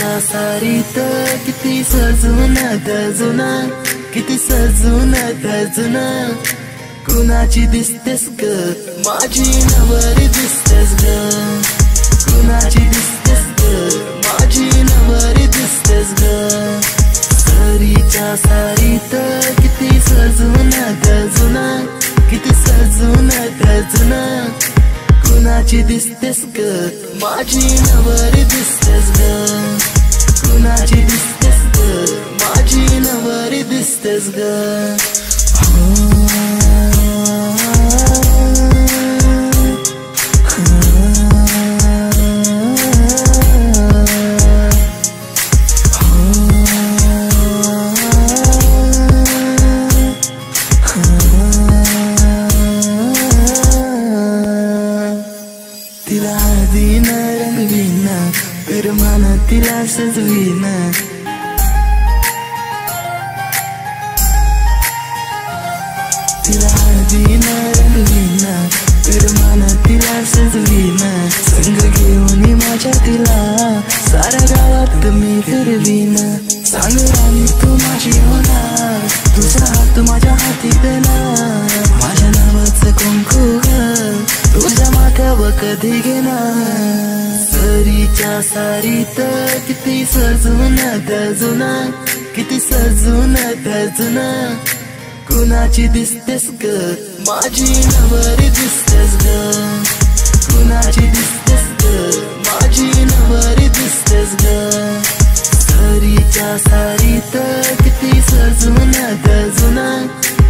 सरीच्या सारीत किती सजून गजुना किती सजून गजुना कुणाची दिसतेस ग? माझी नवरी दिसतेस ग. कुणाची दिसतेस ग? माझी नवरी दिसतेस ग. सरीच्या सारीत किती सजून गजुना किती सजून गजुना कुणाची दिसतेस ग? माझी नवरी दिसतेस ग. कुणाची दिसतेस ग माझी नवरी दिसतेस ग तिला हळदीन रंगवीन विरमान तिला सजवीन तिला हळदीन रंगवीन विरमान तिला सजवीन संग घेऊन माझ्या तिला साऱ्या गावात मी फिरवीन सांग राणी तू माझी होणार तुझा हात माझ्या हाती देणार माझ्या नावाचं कुंकू तुझ्या माथ्यावर कधी घेणार? सरीच्या सारीत किती सजून दजुना किती सजून दजुना कुणाची दिसतेस ग? माझी नवरी दिसतेस ग. कुणाची दिसतेस ग? माझी नवरी दिसतेस ग. सारी सारीत किती सजून दजुना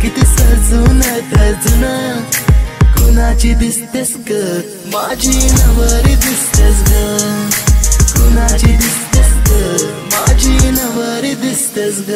किती सजून दजुना कुणाची दिसतेस ग? माझी नवरी दिसतेस ग. कुणाची दिसतेस ग? माझी नवरी दिसतेस ग.